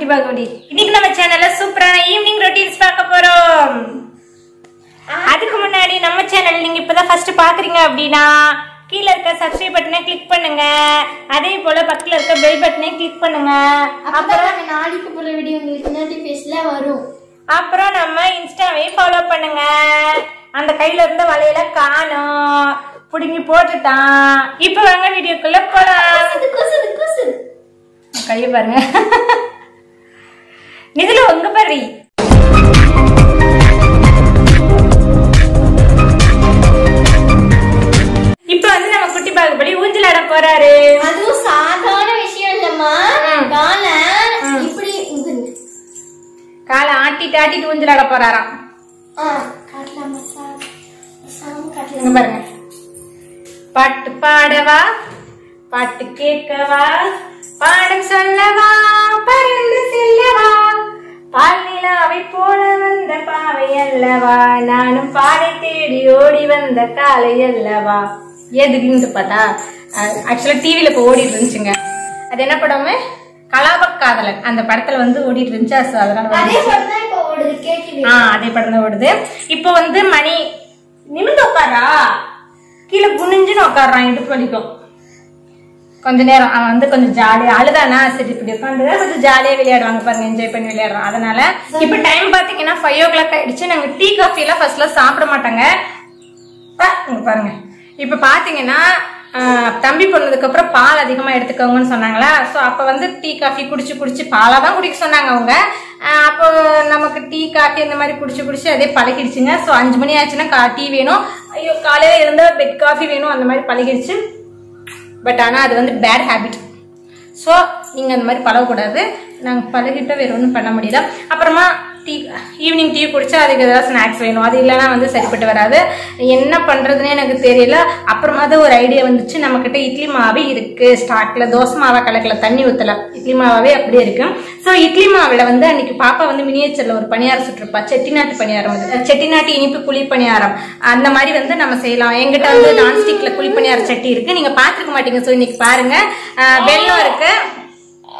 குட்டி பாகுடி. இன்னைக்கு நம்ம சேனல்ல சூப்பரான ஈவினிங் ரொட்டீன்ஸ் பார்க்க போறோம். அதுக்கு முன்னாடி நம்ம சேனல் நீங்க இப்பதான் ஃபர்ஸ்ட் பாக்குறீங்க அப்படின்னா கீழே இருக்க சப்ஸ்கிரைப் பட்டனை கிளிக் பண்ணுங்க. அதே போல பக்கத்துல இருக்க பெல் பட்டனை கிளிக் பண்ணுங்க. அப்புறம் நாளைக்கு போற வீடியோ உங்களுக்கு நோட்டிபிகேஷன்ல வரும். அப்புறம் நம்ம இன்ஸ்டாவே ஃபாலோ பண்ணுங்க. அந்த கையில இருந்த வலையில காணோம். புடுங்கி போட்டுட்டான். இப்போ வாங்க வீடியோக்குள்ள போலாம். கையை பாருங்க. ஆட்டிட்டு ஆட்டிட்டு ஊஞ்சல் ஆட போறாராம் பாருங்க. பாட்டு பாடவா? பாட்டு கேட்கவா? பாடம் சொல்லவா? பறந்து செல்லவா? பால் நிலாவை போல வந்த பாவை அல்லவா? நானும் பாலை தேடி ஓடி வந்த காலை அல்லவா? எதுக்குன்னு பார்த்தா? ஆக்சுவலா டிவில இப்போ ஓடிட்டு இருந்துச்சுங்க. அது என்ன படமே? கலாபக்காதலன் அந்த படத்துல வந்து ஓடிட்டு இருந்துச்சு அதனால ஓடுது கேட்குது ஆ அதே படம் தான் ஓடுது. இப்போ வந்து மணி நிமிந்து உட்காரா கீழே குனிஞ்சுன்னு உட்காடுறான் இடுப்பு வலிக்கும். கொஞ்ச நேரம் அவன் வந்து கொஞ்சம் ஜாலியா அழுதானா? சரி இப்படி உட்காந்து கொஞ்சம் ஜாலியா விளையாடுவாங்க பாருங்க என்ஜாய் பண்ணி விளையாடுறான் அதனால இப்ப டைம் பாத்தீங்கன்னா ஃபைவ் ஓ கிளாக் ஆயிடுச்சு. நாங்க டீ காஃபி எல்லாம் ஃபர்ஸ்ட்ல சாப்பிட மாட்டாங்க. பாருங்க. இப்ப பாத்தீங்கன்னா தம்பி பிறந்ததுக்கு அப்புறம் பால் அதிகமா எடுத்துக்கோங்கன்னு சொன்னாங்களா? சோ அப்ப வந்து டீ காஃபி குடிச்சு குடிச்சு பாலா தான் குடிக்க சொன்னாங்க அவங்க. அப்போ நமக்கு டீ காஃபி இந்த மாதிரி குடிச்சு குடிச்சு அதே பழகிடுச்சுங்க. சோ அஞ்சு மணி ஆச்சுன்னா கா டீ வேணும். ஐயோ காலையில இருந்தா பெட் காஃபி வேணும். அந்த மாதிரி பழகிடுச்சு. பட் ஆனா அது வந்து பேட் ஹேபிட் ஸோ நீங்கள் அந்த மாதிரி பழகக்கூடாது. நாங்கள் பழகிட்ட வேற ஒன்றும் பண்ண முடியல. அப்புறமா டீ ஈவினிங் டீ குடிச்சா அதுக்கு ஏதாவது ஸ்நாக்ஸ் வேணும். அது இல்லைனா வந்து சரிப்பட்டு வராது. என்ன பண்ணுறதுனே எனக்கு தெரியல. அப்புறமா தான் ஒரு ஐடியா வந்துச்சு. நம்மக்கிட்ட இட்லி மாவே இருக்கு. ஸ்டாக்கில் தோசை மாவை கலக்கல தண்ணி ஊற்றல இட்லி மாவாவே அப்படியே இருக்கும் ஸோ இட்லி மாவில் வந்து அன்னைக்கு பாப்பா வந்து மினியேச்சரில் ஒரு பணியாரம் சுட்டிருப்பா. செட்டிநாட்டு பணியாரம் வந்து செட்டிநாட்டு இனிப்பு குழி பணியாரம். அந்த மாதிரி வந்து நம்ம செய்யலாம். எங்கிட்ட வந்து நான்ஸ்டிக்கில் குழி பணியாரம் சட்டி இருக்கு. நீங்க பாத்துருக்க மாட்டீங்க. ஸோ இன்னைக்கு பாருங்க. வெள்ளம் இருக்குது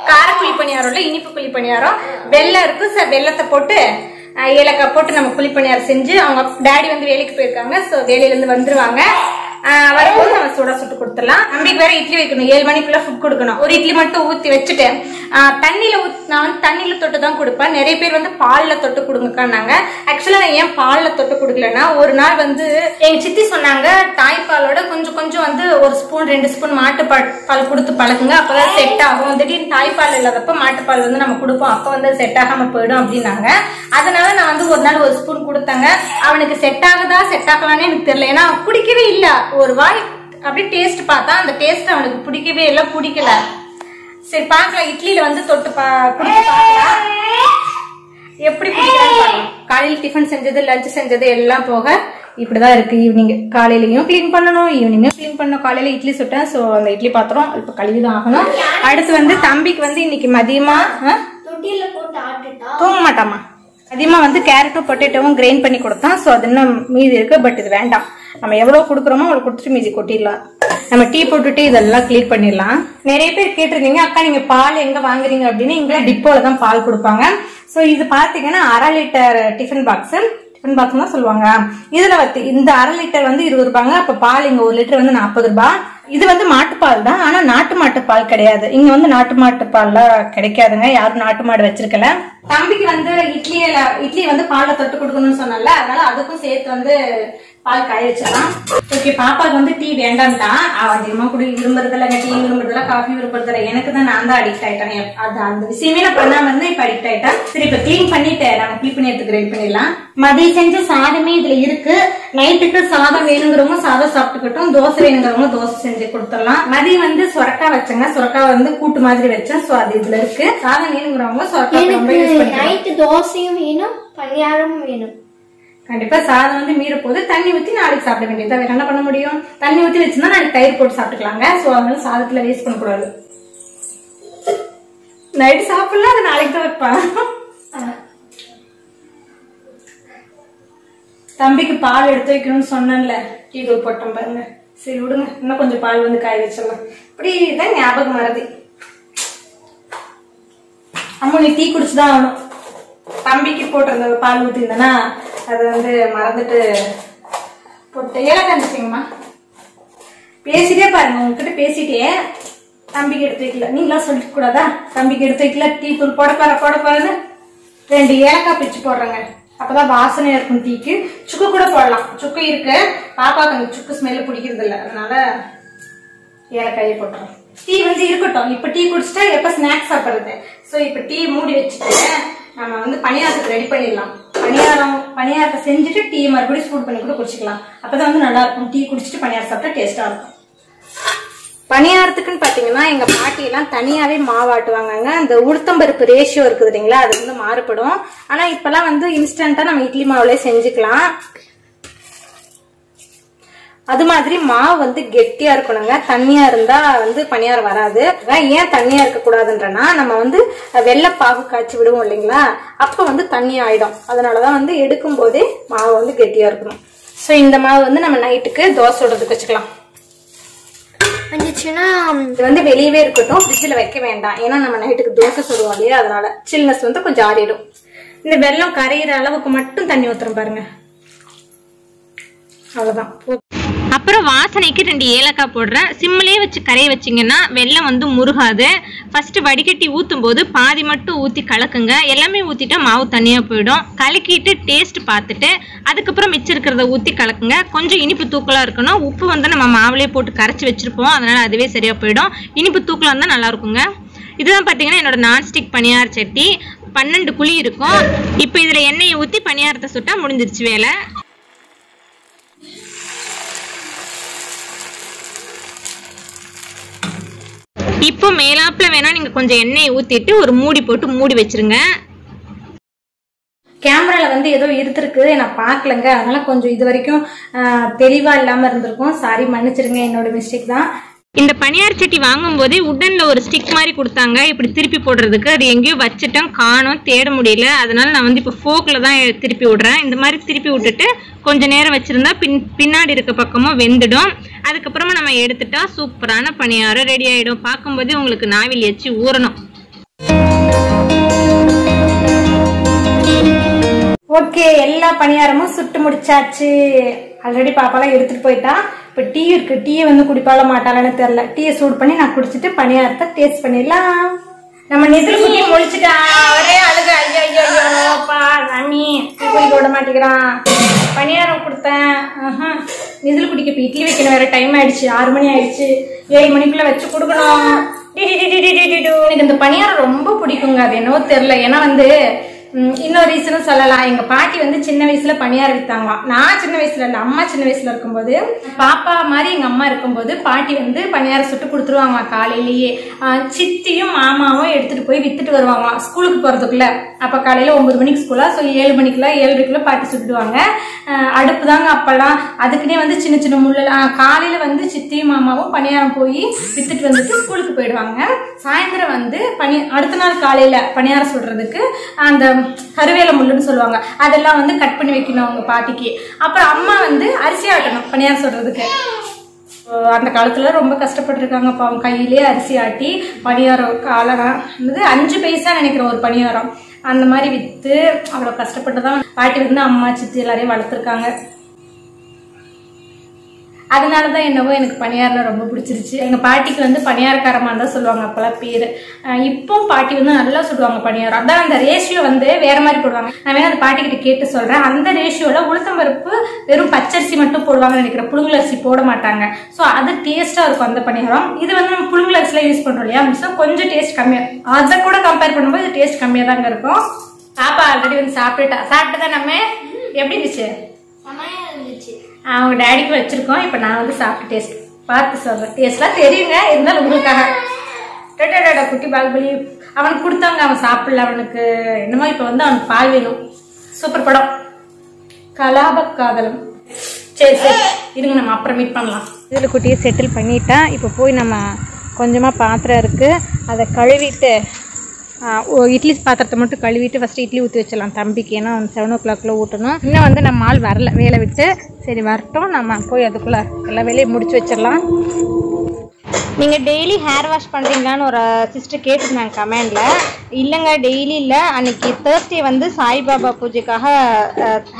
கார குழி பணியாரம் இல்ல இனிப்பு குழி பணியாரம். வெல்லம் இருக்கு சார் வெல்லத்தை போட்டு ஏலக்காய் போட்டு நம்ம குழி பணியாரம் செஞ்சு அவங்க டேடி வந்து வேலைக்கு போயிருக்காங்க ஸோ வேலையில இருந்து வந்துருவாங்க. வரும்போது நம்ம சூடா சுட்டு கொடுத்துடலாம். நம்பிக்கு வேற இட்லி வைக்கணும். ஏழு மணிக்குள்ள ஃபுட் கொடுக்கணும். ஒரு இட்லி மட்டும் ஊத்தி வச்சுட்டு தண்ணியில நான் வந்து தண்ணியில தொட்டு தான் கொடுப்பேன். நிறைய பேர் வந்து பால்ல தொட்டு கொடுங்கக்கானாங்க ஆக்சுவலா நான் ஏன் பால்ல தொட்டு கொடுக்கலன்னா ஒரு நாள் வந்து எங்க சித்தி சொன்னாங்க தாய்ப்பாலோட கொஞ்சம் கொஞ்சம் வந்து ஒரு ஸ்பூன் ரெண்டு ஸ்பூன் மாட்டுப்பால் பால் கொடுத்து பழகுங்க. அப்பதான் செட் ஆகும். திடீர்னு தாய்ப்பால் இல்லாதப்ப மாட்டுப்பால் வந்து நம்ம கொடுப்போம். அப்ப வந்து செட் ஆகாம போயிடும் அப்படின்னாங்க. அதனால நான் வந்து ஒரு நாள் ஒரு ஸ்பூன் கொடுத்தாங்க. அவனுக்கு செட் ஆகுதா செட் ஆகலான்னு எனக்கு தெரியல. ஏன்னா குடிக்கவே இல்லை. ஒரு வாய் அப்படியே டேஸ்ட் பார்த்தா அந்த டேஸ்ட் அவனுக்கு பிடிக்கவே இல்லை பிடிக்கல. சரி பார்க்கலாம். இட்லியில வந்து தொட்டு பா பார்க்கலாம். எப்படி பார்க்கலாம். காலையில் டிஃபன் செஞ்சது லஞ்ச் செஞ்சது எல்லாம் போக இப்படிதான் இருக்கு ஈவினிங் காலையிலயும் க்ளீன் பண்ணணும் ஈவினிங்கும் க்ளீன் பண்ணணும். காலையில இட்லி சுட்டேன் ஸோ அந்த இட்லி பாத்திரம் இப்போ கழுவி தான் ஆகணும். அடுத்து வந்து தம்பிக்கு வந்து இன்னைக்கு மதியமா தூங்க மாட்டாமா அதிகமா வந்து கேரட்டும் பொட்டேட்டோவும் கிரைண்ட் பண்ணி கொடுத்தான் ஸோ அது இன்னும் மீதி இருக்கு பட் இது வேண்டாம். நம்ம எவ்வளவு கொடுக்குறோமோ அவ்வளவு கொடுத்துட்டு மீதி கொட்டிடலாம். நம்ம டீ போட்டுட்டு இதெல்லாம் க்ளீன் பண்ணிடலாம். நிறைய பேர் கேட்டிருந்தீங்க அக்கா நீங்க பால் எங்க வாங்குறீங்க? அப்படின்னு. இங்கே டிப்போல தான் பால் கொடுப்பாங்க. ஸோ இது பாத்தீங்கன்னா அரை litre tiffin box tiffin box தான் சொல்லுவாங்க. இதுல வந்து இந்த அரை லிட்டர் வந்து இருபது ரூபாங்க. அப்ப பால் இங்க ஒரு லிட்டர் வந்து நாற்பது ரூபாய் இது வந்து மாட்டுப்பால் தான். ஆனா நாட்டு மாட்டு பால் கிடையாது. இங்க வந்து நாட்டு மாட்டு கிடைக்காதுங்க. யாரும் நாட்டு மாடு வச்சிருக்கல. தம்பிக்கு வந்து இட்லியில இட்லி வந்து பால்ல தொட்டு கொடுக்கணும்னு சொன்னல அதனால அதுக்கும் சேர்த்து வந்து பால் காய வச்சிடலாம் ஓகே பாப்பாக்கு வந்து டீ வேண்டாம் தான் அவ அதிகமா குடி விரும்புறதில்ல டீ விரும்புறதில்ல காஃபி விரும்புறதில்ல. எனக்கு தான் நான் தான் அடிக்ட் ஆயிட்டேன். அது அந்த விஷயமே நான் பண்ணாம இருந்தேன் இப்ப அடிக்ட் ஆயிட்டேன். சரி இப்ப க்ளீன் பண்ணிட்டு நம்ம க்ளீன் பண்ணி எடுத்துக்கு ரெடி பண்ணிடலாம். மதியம் செஞ்ச சாதமே இதுல இருக்கு. நைட்டுக்கு சாதம் வேணுங்கிறவங்க சாதம் சாப்பிட்டுக்கிட்டோம். தோசை வேணுங்கிறவங்க தோசை செஞ்சு கொடுத்துடலாம். மதியம் வந்து சுரக்காய் வச்சேங்க. சுரக்காய் வந்து கூட்டு மாதிரி வச்சேன். சோ அது இதுல இருக்கு. சாதம் வேணுங்கிறவங்க பண்ணிக்கலாம். நைட்டு தோசையும் வேணும் பணியாரமும் வேணும். கண்டிப்பா சாதம் வந்து மீற போது தண்ணி ஊத்தி நாளைக்கு சாப்பிட வேண்டியது. வேற என்ன பண்ண முடியும்? தண்ணி ஊத்தி வச்சுருந்தா நாளைக்கு தயிர் போட்டு சாப்பிட்டுக்கலாங்க. சோ அதனால சாதத்துல வேஸ்ட் பண்ணக்கூடாது. நைட்டு சாப்பிடலாம் அது நாளைக்கு தான் வைப்பேன். தம்பிக்கு பால் எடுத்து வைக்கணும்னு சொன்னேன்ல. டீ தூள் போட்டோம் பாருங்க. சரி விடுங்க. இன்னும் கொஞ்சம் பால் வந்து காய வச்சிடலாம். இப்படி தான் ஞாபகம் வருது. அம்மா நீ டீ குடிச்சுதான் ஆகணும். தம்பிக்கு போட்டிருந்த பால் ஊற்றிருந்தேன்னா அது வந்து மறந்துட்டு போட்டு ஏலக்காய் இருந்துச்சுங்கம்மா பேசிட்டே பாருங்க உங்ககிட்ட பேசிட்டே தம்பிக்கு எடுத்து வைக்கல. நீங்களாம் சொல்லிக்க கூடாதா? தம்பிக்கு எடுத்து வைக்கல. டீ தூள் போட போற போட போறேன்னு ரெண்டு ஏலக்காய் பிரிச்சு போடுறேங்க. அப்பதான் வாசனையா இருக்கும் டீக்கு. சுக்கு கூட போடலாம். சுக்கு இருக்கு. பாப்பாக்கு அந்த சுக்கு ஸ்மெல் பிடிக்கிறது இல்ல. அதனால ஏலக்காயே போட்டுறோம். டீ வந்து இருக்கட்டும். இப்ப டீ குடிச்சிட்டா எப்ப ஸ்நாக்ஸ் சாப்பிடுறது? சோ இப்ப டீ மூடி வச்சுட்டு நம்ம வந்து பணியாரத்துக்கு ரெடி பண்ணிடலாம். பணியாரம் பணியாரத்தை செஞ்சுட்டு டீ மறுபடியும் சூட் பண்ணி கூட குடிச்சிக்கலாம். அப்பதான் வந்து நல்லா இருக்கும் டீ குடிச்சிட்டு பணியாரம் சாப்பிட்டா டேஸ்டா இருக்கும். பணியாரத்துக்குன்னு பாத்தீங்கன்னா எங்க பாட்டி எல்லாம் தனியாவே மாவாட்டுவாங்கங்க அந்த உளுத்தம்பருப்பு ரேஷியோ இருக்குது இல்லைங்களா? அது வந்து மாறுபடும். ஆனா இப்பெல்லாம் வந்து இன்ஸ்டன்டா நம்ம இட்லி மாவுலயே செஞ்சுக்கலாம். அது மாதிரி மாவு வந்து கெட்டியா இருக்கணுங்க. தண்ணியா இருந்தா வந்து பணியாரம் வராது. ஏன் தண்ணியா இருக்க கூடாதுன்றனா நம்ம வந்து வெள்ளை பாகு காய்ச்சி விடுவோம் இல்லைங்களா? அப்ப வந்து தண்ணி ஆயிடும். அதனாலதான் வந்து எடுக்கும் போதே மாவு வந்து கெட்டியா இருக்கணும். சோ இந்த மாவு வந்து நம்ம நைட்டுக்கு தோசை சுடுறதுக்கு வச்சுக்கலாம். வந்துச்சுன்னா இது வந்து வெளியவே இருக்கட்டும். ஃப்ரிட்ஜில் வைக்க வேண்டாம். ஏன்னா நம்ம நைட்டுக்கு தோசை சுடுவோம் இல்லையா? அதனால சில்னஸ் வந்து கொஞ்சம் ஆறிடும். இந்த வெல்லம் கரையிற அளவுக்கு மட்டும் தண்ணி ஊத்துறோம் பாருங்க. அவ்வளவுதான். அப்புறம் வாசனைக்கு ரெண்டு ஏலக்காய் போடுறேன் சிம்மிலே வச்சு கரைய வச்சிங்கன்னா வெள்ளம் வந்து முருகாது. ஃபஸ்ட்டு வடிகட்டி ஊற்றும் போது பாதி மட்டும் ஊற்றி கலக்குங்க. எல்லாமே ஊற்றிட்டா மாவு தனியாக போயிடும். கலக்கிட்டு டேஸ்ட் பார்த்துட்டு அதுக்கப்புறம் மிச்சம் இருக்கிறத ஊற்றி கலக்குங்க. கொஞ்சம் இனிப்பு தூக்கலாக இருக்கணும். உப்பு வந்து நம்ம மாவுலேயே போட்டு கரைச்சி வச்சுருப்போம். அதனால் அதுவே சரியாக போயிடும். இனிப்பு தூக்கலாக இருந்தால் நல்லா இருக்குங்க. இதுதான் பார்த்தீங்கன்னா என்னோட நான்ஸ்டிக் பணியார சட்டி. பன்னெண்டு குழி இருக்கும். இப்போ இதில் எண்ணெயை ஊற்றி பணியாரத்தை சுட்டால் முடிஞ்சிருச்சு வேலை. இப்போ மேலாப்பில் வேணா நீங்க கொஞ்சம் எண்ணெயை ஊற்றிட்டு ஒரு மூடி போட்டு மூடி வச்சிருங்க. கேமரால வந்து ஏதோ இருந்திருக்கு நான் பார்க்கலங்க. அதனால கொஞ்சம் இது வரைக்கும் ஆஹ், தெளிவா இல்லாம இருந்திருக்கும். சாரி மன்னிச்சிருங்க என்னோட மிஸ்டேக் தான். இந்த பனியார் சட்டி வாங்கும் போதே உடன்ல ஒரு ஸ்டிக் மாதிரி கொடுத்தாங்க. இப்படி திருப்பி போடுறதுக்கு அது எங்கேயோ வச்சுட்டோம். காணோம் தேட முடியல. அதனால நான் வந்து இப்போ ஃபோக்கில் தான் திருப்பி விடுறேன். இந்த மாதிரி திருப்பி விட்டுட்டு கொஞ்சம் நேரம் வச்சுருந்தா பின் பின்னாடி இருக்க பக்கமும் வெந்துடும். அதுக்கப்புறமா நம்ம எடுத்துட்டா சூப்பரான பணியாரம் ரெடி ஆகிடும் பார்க்கும்போதே உங்களுக்கு நாவில் எச்சு ஊறணும். ஓகே எல்லா பணியாரமும் சுட்டு முடிச்சாச்சு. ஆல்ரெடி பாப்பாலாம் எடுத்துட்டு போயிட்டான் இப்ப டீ இருக்கு. டீயை வந்து குடிப்பால மாட்டாளான்னு தெரியல. டீயை சூடு பண்ணி நான் குடிச்சிட்டு பணியாரத்தை டேஸ்ட் பண்ணிடலாம். நம்ம நிதில் குட்டி முடிச்சுட்டா ஒரே அழுக. ஐயோ ஐயோ ஐயோப்பா சாமி குடிக்க விட மாட்டேங்கிறான். பணியாரம் கொடுத்தேன். நிதில் குடிக்க இப்ப இட்லி வைக்கணும் வேற டைம் ஆயிடுச்சு. ஆறு மணி ஆயிடுச்சு. ஏழு மணிக்குள்ள வச்சு கொடுக்கணும். எனக்கு இந்த பணியாரம் ரொம்ப பிடிக்குங்க. அது என்னவோ தெரியல. ஏன்னா வந்து இன்னொரு ரீசனும் சொல்லலாம். எங்க பாட்டி வந்து சின்ன வயசுல பணியாரம் வித்தாங்களாம். நான் சின்ன வயசுல இல்ல அம்மா சின்ன வயசுல இருக்கும்போது பாப்பா மாதிரி எங்க அம்மா இருக்கும்போது பாட்டி வந்து பணியாரம் சுட்டு கொடுத்துருவாங்க காலையிலேயே. சித்தியும் மாமாவும் எடுத்துட்டு போய் வித்துட்டு வருவாங்களாம் ஸ்கூலுக்கு போறதுக்குள்ள. அப்ப காலையில ஒன்பது மணிக்கு ஸ்கூலா ஸோ ஏழு மணிக்குள்ள ஏழரைக்குள்ள பாட்டி சுட்டுடுவாங்க. அடுப்பு தாங்க அப்பெல்லாம். அதுக்குன்னே வந்து சின்ன சின்ன முள்ள காலையில வந்து சித்தியும் மாமாவும் பணியாரம் போய் வித்துட்டு வந்துட்டு ஸ்கூலுக்கு போயிடுவாங்க. சாயந்தரம் வந்து பனி அடுத்த நாள் காலையில பணியாரம் சுடுறதுக்கு அந்த கருவேல முள்ளுன்னு சொல்லுவாங்க. அதெல்லாம் வந்து கட் பண்ணி வைக்கணும் அவங்க பாட்டிக்கு. அப்புறம் அம்மா வந்து அரிசி ஆட்டணும் பணியாரம் சொல்றதுக்கு. அந்த காலத்துல ரொம்ப கஷ்டப்பட்டிருக்காங்க. பாவம் கையிலே அரிசி ஆட்டி பணியாரம் காலனா வந்து அஞ்சு பைசா நினைக்கிறேன் ஒரு பணியாரம். அந்த மாதிரி விற்று அவ்வளோ கஷ்டப்பட்டு தான் பாட்டி வந்து அம்மா சித்தி எல்லாரையும் வளர்த்துருக்காங்க. அதனால தான் என்னவோ எனக்கு பணியாரம் ரொம்ப பிடிச்சிருச்சு. எங்கள் பாட்டிக்கு வந்து பணியாரக்காரமா தான் சொல்லுவாங்க அப்போல்லாம் பேர். இப்போ பாட்டி வந்து நல்லா சொல்லுவாங்க பணியாரம். அதான் அந்த ரேஷியோ வந்து வேற மாதிரி போடுவாங்க. நான் வேணா அந்த பாட்டிக்கிட்ட கேட்டு சொல்கிறேன் அந்த ரேஷியோல உளுத்தம்பருப்பு வெறும் பச்சரிசி மட்டும் போடுவாங்கன்னு நினைக்கிறேன். புழுங்கலரிசி போட மாட்டாங்க. ஸோ அது டேஸ்ட்டாக இருக்கும் அந்த பணியாரம். இது வந்து நம்ம புழுங்கலரிசில யூஸ் பண்ணுறோம் இல்லையா? ஸோ கொஞ்சம் டேஸ்ட் கம்மியாக அதை கூட கம்பேர் பண்ணும்போது இது டேஸ்ட் கம்மியாக தாங்க இருக்கும். பாப்பா ஆல்ரெடி வந்து சாப்பிட்டுட்டா. சாப்பிட்டுதான் நம்ம எப்படி இருந்துச்சு? அவங்க டேடிக்கு வச்சிருக்கோம். இப்போ நான் வந்து சாப்பிட்டு டேஸ்ட் பார்த்து சொல்றேன். டேஸ்ட்லாம் தெரியுங்க. இருந்தாலும் உங்களுக்காக. டேடா குட்டி பாகுபலி. அவனுக்கு கொடுத்தாங்க. அவன் சாப்பிடல. அவனுக்கு என்னமோ இப்போ வந்து அவனுக்கு பால் வேணும். சூப்பர் படம். கலாப காதலம். சரி சரி. இருங்க நம்ம அப்புறம் மீட் பண்ணலாம். இதில் குட்டியை செட்டில் பண்ணிட்டேன் இப்போ போய் நம்ம கொஞ்சமாக பாத்திரம் இருக்குது அதை கழுவிட்டு இட்லி பாத்திரத்தை மட்டும் கழுவிட்டு ஃபஸ்ட்டு இட்லி ஊற்றி வச்சிடலாம் தம்பிக்கு. ஏன்னா செவன் ஓ கிளாக்ல ஊட்டணும். இன்னும் வந்து நம்ம ஆள் வரல. வேலை விட்டு சரி வரட்டும். நம்ம போய் அதுக்குள்ளே எல்லா வேலையும் முடிச்சு வச்சிடலாம். நீங்கள் டெய்லி ஹேர் வாஷ் பண்ணுறீங்களான்னு ஒரு சிஸ்டர் கேட்டிருந்தாங்க கமெண்டில் இல்லைங்க டெய்லி இல்லை. அன்னைக்கு தேர்ஸ்டே வந்து சாய்பாபா பூஜைக்காக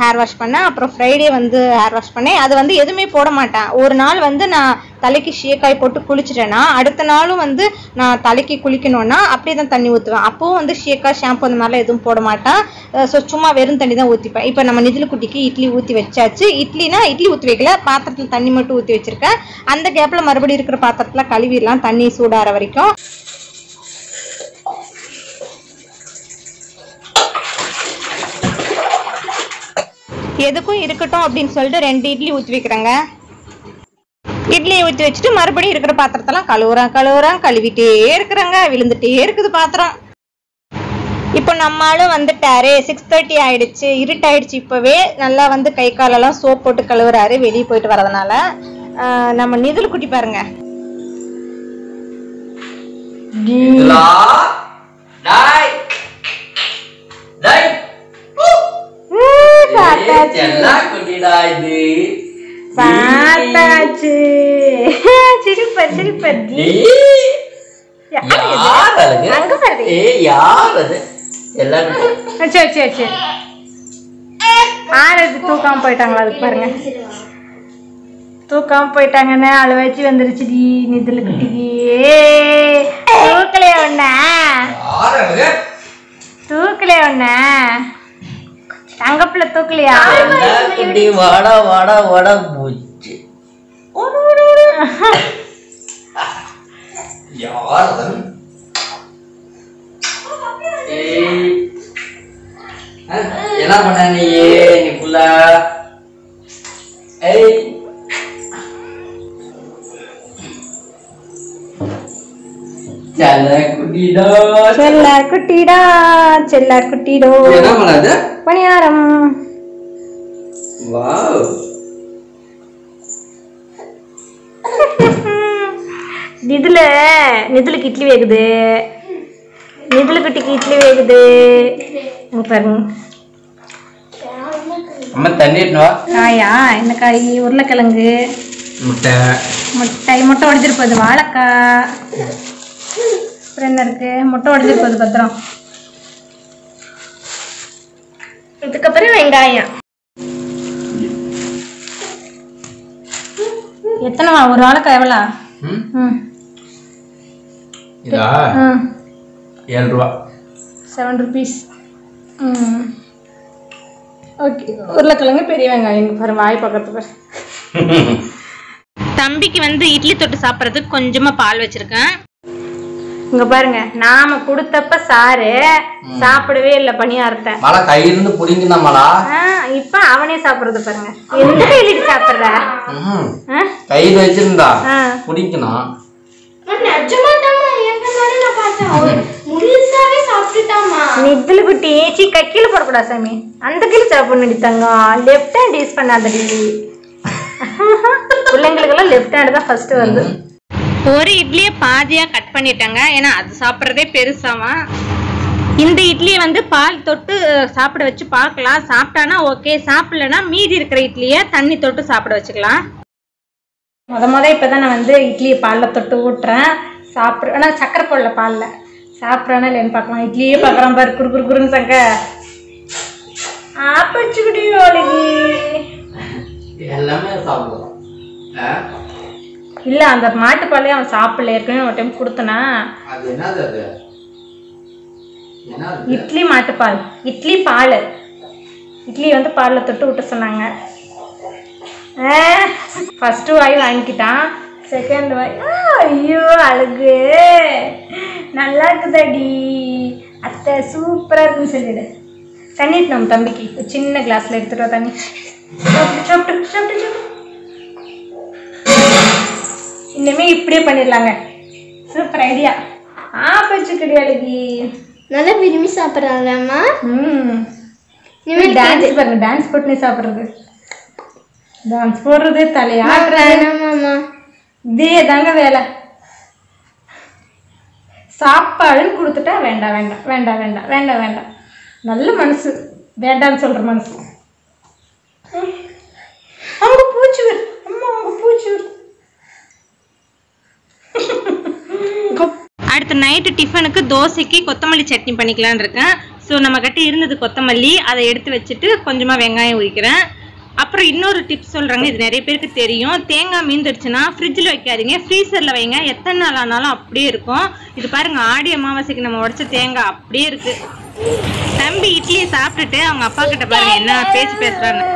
ஹேர் வாஷ் பண்ணேன். அப்புறம் ஃப்ரைடே வந்து ஹேர் வாஷ் பண்ணேன். அது வந்து எதுவுமே போட மாட்டேன். ஒரு நாள் வந்து நான் தலைக்கு ஷேக்காய் போட்டு குளிச்சிட்டேன்னா அடுத்த நாளும் வந்து நான் தலைக்கு குளிக்கணும்னா அப்படியே தான் தண்ணி ஊற்றுவேன் அப்போவும் வந்து ஷேக்காய் ஷாம்பு அந்த மாதிரிலாம் எதுவும் போட மாட்டேன். ஸோ சும்மா வெறும் தண்ணி தான் ஊற்றிப்பேன் இப்போ நம்ம நிதில் குட்டிக்கு இட்லி ஊற்றி வச்சாச்சு. இட்லினா இட்லி ஊற்றி வைக்கல பாத்திரத்தில் தண்ணி மட்டும் ஊற்றி வச்சிருக்கேன். அந்த கேப்பில் மறுபடியும் இருக்கிற பாத்திரத்தில் கழுவிடலாம் தண்ணி சூடாகிற வரைக்கும். எதுக்கும் இருக்கட்டும் அப்படின்னு சொல்லிட்டு ரெண்டு இட்லி ஊற்றி வைக்கிறேங்க. இட்லியை ஊற்றி வச்சுட்டு மறுபடியும் இருக்கிற பாத்திரத்தெல்லாம் கழுவுறேன் கழுவுறேன் கழுவிட்டே இருக்கிறேங்க. விழுந்துட்டே இருக்குது பாத்திரம். இப்போ நம்மளும் வந்துட்டாரு. சிக்ஸ் தேர்ட்டி ஆயிடுச்சு இருட்டாயிடுச்சு. இப்போவே நல்லா வந்து கை காலெல்லாம் சோப் போட்டு கழுவுறாரு. வெளியே போயிட்டு வரதுனால நம்ம நிதில் குட்டி பாருங்க. பார்த்தாச்சு சிரிப்பர் சிரிப்பர். அங்க பாரு. ஏய் யார் அது? எல்லாம் சரி சரி சரி. ஆறது தூக்காம போயிட்டாங்களா அதுக்கு பாருங்க. தூக்காம போயிட்டாங்கன்னு அழ வச்சு வந்துருச்சுடி நிதில் குட்டிக்கு. தூக்கலையா ஒண்ண அது தூக்கலையா ஒண்ண தங்கப்புல தூக்கலையா? குட்டி வாடா வாடா வாடா மூச்சு. யார் அது? என்ன பண்ண நீ? நீ புள்ள. ஏய். பணியாரம் நிதுல நிதுலுக்கு இட்லி வேகுது. நிதுல குட்டிக்கு இட்லி வேகுது. இங்க பாருங்க. அம்மா தண்ணி காயா என்ன காய் உருளைக்கிழங்கு முட்டை. முட்டை முட்டை உடஞ்சிருப்பது வாழைக்காய் அப்புறம் என்ன இருக்கு? முட்டை உடஞ்சிருப்பது பத்திரம். இதுக்கப்புறம் வெங்காயம். எத்தனை வா ஒரு வாழைக்காய் எவ்வளோ? ம். இதா? ம். ஏழு ரூபா செவன் ருபீஸ் ம். ஓகே உருளைக்கிழங்கு பெரிய வெங்காயம். பாரு வாய் பக்கத்து பாரு. தம்பிக்கு வந்து இட்லி தொட்டு சாப்பிட்றதுக்கு கொஞ்சமா பால் வச்சிருக்கேன். இங்க பாருங்க நாம கொடுத்தப்ப சாரு சாப்பிடவே இல்லை பணியாரத்தை மழை கையிலிருந்து புடிங்கினா மழா? ஆ, இப்ப அவனே சாப்பிடுறது பாருங்க. எந்த கையில சாப்பிடுற? கையில் வச்சிருந்தா. புடிக்கணும் குட்டி சீ கீழே போடக்கூடாது சாமி. அந்த கீழே சாப்பிடணுடி தங்கம் லெஃப்ட் ஹேண்ட் யூஸ் பண்ணாதடி பிள்ளைங்களுக்கெல்லாம் லெஃப்ட் ஹேண்ட் தான் ஃபர்ஸ்ட் வருது. ஒரு இட்லியை பாதியா கட் பண்ணிட்டாங்க. ஏன்னா அது சாப்பிட்றதே பெருசாவா? இந்த இட்லியை வந்து பால் தொட்டு சாப்பிட வச்சு பார்க்கலாம். சாப்பிட்டானா ஓகே சாப்பிடலனா மீதி இருக்கிற இட்லியை தண்ணி தொட்டு சாப்பிட வச்சுக்கலாம். முத முத இப்போதான் நான் வந்து இட்லியை பாலில் தொட்டு ஊட்டுறேன். சாப்பிட்ற ஆனால் சக்கரை போடல பாலில். சாப்பிட்றானா இல்லைன்னு பார்க்கலாம். இட்லியே பார்க்குறான் பாரு. குறு குறு குறுன்னு சங்க. ஆப்பச்சுக்கிட்டி ஒழுகி எல்லாமே சாப்பிடுவோம்? இல்லை அந்த மாட்டுப்பாலையும் அவன் சாப்பிடல. ஏற்கனவே ஒரு டைம் கொடுத்தனா. இட்லி மாட்டுப்பால் இட்லி பால். இட்லி வந்து பாலில் தொட்டு விட்ட சொன்னாங்க. ஃபஸ்ட்டு வாய் வாங்கிக்கிட்டான் செகண்ட் வாய். ஐயோ அழகு. நல்லா இருக்குதாடி. அத்தை சூப்பராக இருக்குன்னு சொல்லிடு. தண்ணி நம்ம தம்பிக்கு. சின்ன கிளாஸில் எடுத்துட்டு வா தண்ணி. சாப்பிட்டு சாப்பிட்டு சாப்பிட்டு சாப்பிட்டு இனிமே இப்படியே பண்ணிடலாங்க. சூப்பர் ஐடியா ஆ பச்சுக்கடி அழகி. நல்லா விரும்பி சாப்பிட்றாங்கம்மா ம். இனிமேல் டான்ஸ் பாருங்க டான்ஸ் போட்டுனே சாப்பிட்றது. டான்ஸ் போடுறது தலையாடுற வேணாமாம்மா இதே தாங்க வேலை. சாப்பாடுன்னு கொடுத்துட்டா வேண்டாம் வேண்டாம் வேண்டாம் வேண்டாம் வேண்டாம் வேண்டாம் நல்ல மனசு. வேண்டாம்னு சொல்கிற மனசு. அவங்க பூச்சி வரு. அம்மா அவங்க பூச்சி வரு. அடுத்து நைட்டு டிஃபனுக்கு தோசைக்கு கொத்தமல்லி சட்னி பண்ணிக்கலான் இருக்கேன். ஸோ நம்ம கிட்ட இருந்தது கொத்தமல்லி. அதை எடுத்து வச்சுட்டு கொஞ்சமாக வெங்காயம் உரிக்கிறேன். அப்புறம் இன்னொரு டிப்ஸ் சொல்கிறாங்க இது நிறைய பேருக்கு தெரியும். தேங்காய் மீந்துடுச்சுன்னா ஃப்ரிட்ஜில் வைக்காதீங்க. ஃப்ரீசரில் வைங்க. எத்தனை நாள் ஆனாலும் அப்படியே இருக்கும். இது பாருங்கள் ஆடி அமாவாசைக்கு நம்ம உடச்ச தேங்காய் அப்படியே இருக்கு. தம்பி இட்லியை சாப்பிட்டுட்டு அவங்க அப்பா கிட்ட பாருங்க என்ன பேச்சு பேசுறான்னு.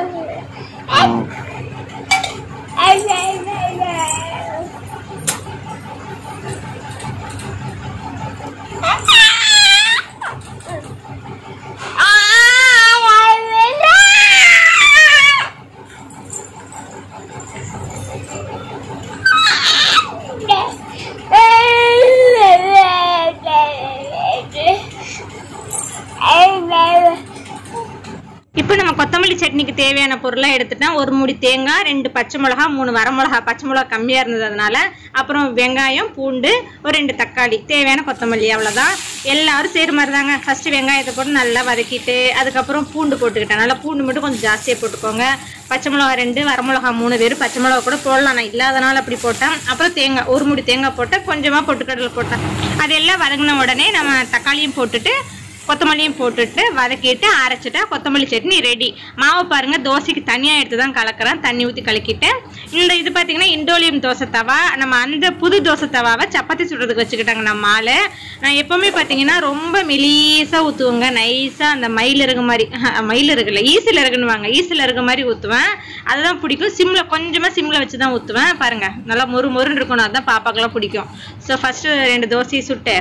தேவையான பொருளாக எடுத்துட்டேன் ஒரு மூடி தேங்காய் ரெண்டு பச்சை மிளகா மூணு வரமிளகா பச்சை மிளகா கம்மியாக இருந்ததுனால அப்புறம் வெங்காயம் பூண்டு ஒரு ரெண்டு தக்காளி தேவையான கொத்தமல்லி அவ்வளோதான் எல்லாரும் செய்கிற மாதிரி தாங்க ஃபஸ்ட்டு வெங்காயத்தை போட்டு நல்லா வதக்கிட்டு அதுக்கப்புறம் பூண்டு போட்டுக்கிட்டேன். நல்லா பூண்டு மட்டும் கொஞ்சம் ஜாஸ்தியாக போட்டுக்கோங்க. பச்சை மிளகா ரெண்டு வரமிளகா மூணு பேர். பச்சை மிளகா கூட போடலாம். நான் இல்லாதனால அப்படி போட்டேன். அப்புறம் தேங்காய் ஒரு மூடி தேங்காய் போட்டேன். கொஞ்சமாக பொட்டுக்கடலை போட்டேன். அதெல்லாம் வதங்கின உடனே நம்ம தக்காளியும் போட்டுட்டு கொத்தமல்லியும் போட்டுட்டு வதக்கிட்டு அரைச்சிட்டா கொத்தமல்லி சட்னி ரெடி மாவு பாருங்க தோசைக்கு தனியாக எடுத்து தான் கலக்கிறேன். தண்ணி ஊற்றி கலக்கிட்டு. இந்த இது பார்த்தீங்கன்னா இண்டோலியம் தோசை தவா. நம்ம அந்த புது தோசை தவாவை சப்பாத்தி சுடுறதுக்கு வச்சுக்கிட்டாங்க நம்ம ஆள். நான் எப்போவுமே பார்த்தீங்கன்னா ரொம்ப மெலீஸாக ஊற்றுவேங்க நைஸாக அந்த மயில் இருக்க மாதிரி. மயில் இருக்குல்ல ஈசில் இருக்குன்னுவாங்க ஈசில் இருக்க மாதிரி ஊற்றுவேன் அதுதான் பிடிக்கும். சிம்மில் கொஞ்சமாக சிம்மில் வச்சு தான் ஊற்றுவேன் பாருங்கள் நல்லா மொறு மொறுன்னு இருக்கணும். அதுதான் பாப்பாக்கெல்லாம் பிடிக்கும். ஸோ ஃபஸ்ட்டு ரெண்டு தோசையை சுட்டு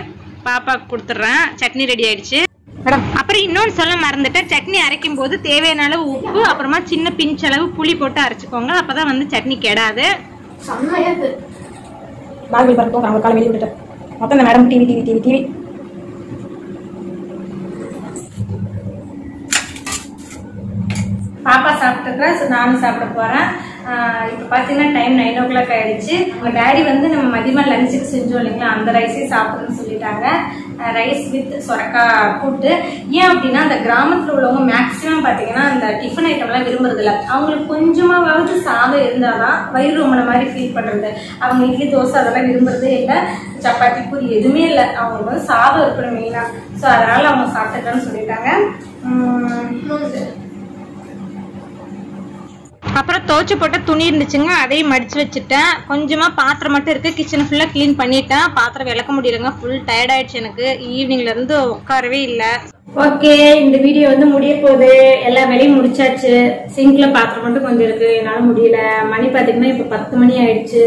பாப்பாவுக்கு கொடுத்துட்றேன். சட்னி ரெடி ஆயிடுச்சு. மேடம் அப்புறம் இன்னொன்று சொல்ல மறந்துட்டேன். சட்னி அரைக்கும் போது தேவையான அளவு உப்பு அப்புறமா சின்ன பிஞ்ச் அளவு புளி போட்டு அரைச்சிக்கோங்க. அப்பதான் வந்து சட்னி கெடாது. பால்வெளி பறக்கும் அவங்க காலை வெளியே விட்டுட்டேன் மொத்தம் இந்த madam TV TV TV TV. பாப்பா சாப்பிட்டுக்கிறா ஸோ நானும் சாப்பிட போகிறேன் இப்போ பார்த்தீங்கன்னா டைம் நைன் ஓ கிளாக் ஆயிடுச்சு. உங்கள் டேடி வந்து நம்ம மதியமாக லஞ்சுக்கு செஞ்சோம் இல்லைங்களா? அந்த ரைஸே சாப்பிடணும்னு சொல்லிட்டாங்க. ரைஸ் வித் சொரக்கா கூட்டு. ஏன் அப்படின்னா அந்த கிராமத்தில் உள்ளவங்க மேக்ஸிமம் பார்த்தீங்கன்னா அந்த டிஃபன் ஐட்டம்லாம் விரும்புறதில்ல. அவங்களுக்கு கொஞ்சமாவது சாதம் இருந்தால் தான் வயிறு ரொம்பன மாதிரி ஃபீல் பண்ணுறது அவங்க இட்லி தோசை அதெல்லாம் விரும்புறதே இல்லை. சப்பாத்தி பூரி எதுவுமே இல்லை. அவங்களுக்கு வந்து சாதம் இருக்கணும் மெயினாக ஸோ அதனால் அவங்க சாப்பிட்டுக்கலாம்னு சொல்லிட்டாங்க. அப்புறம் துவச்சி போட்ட துணி இருந்துச்சுங்க அதையும் மடிச்சு வச்சுட்டேன். கொஞ்சமா பாத்திரம் மட்டும் இருக்கு. கிச்சனை ஃபுல்லா க்ளீன் பண்ணிட்டேன். பாத்திரம் விளக்க முடியலங்க. ஃபுல் டயர்ட் ஆயிடுச்சு எனக்கு. ஈவினிங்ல இருந்து உட்காரவே இல்லை. ஓகே இந்த வீடியோ வந்து முடிய போகுது. எல்லா வேலையும் முடிச்சாச்சு. சிங்க்ல பாத்திரம் மட்டும் கொஞ்சம் இருக்கு. என்னால முடியல. மணி பாத்தீங்கன்னா இப்ப பத்து மணி ஆயிடுச்சு.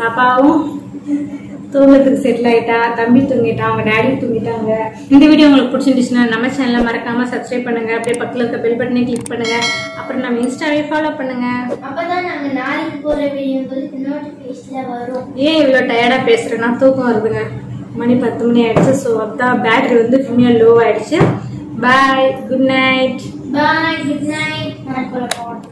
பாப்பாவும் தூங்கத்துக்கு செட்டில் ஆயிட்டா தம்பி தூங்கிட்டான் அவங்க டேடி தூங்கிட்டாங்க. இந்த வீடியோ உங்களுக்கு பிடிச்சிருந்துச்சுன்னா நம்ம சேனலை மறக்காம சப்ஸ்கிரைப் பண்ணுங்க. அப்படியே பக்கத்துல இருக்க பெல் பட்டனை கிளிக் பண்ணுங்க. அப்புறம் நம்ம இன்ஸ்டாவே ஃபாலோ பண்ணுங்க. அப்பதான் நாங்க நாளைக்கு போற வீடியோ நோட்டிபிகேஷன்ல வரும். ஏன் இவ்வளோ டயர்டா பேசுறேன்னா தூக்கம் வருதுங்க. மணி பத்து மணி ஆயிடுச்சு. ஸோ அதான் பேட்டரி வந்து ஃபுல்லியாக லோ ஆயிடுச்சு. Bye good night bye good night